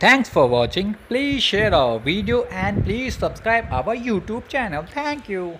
Thanks for watching. Please share our video and please subscribe our YouTube channel. Thank you.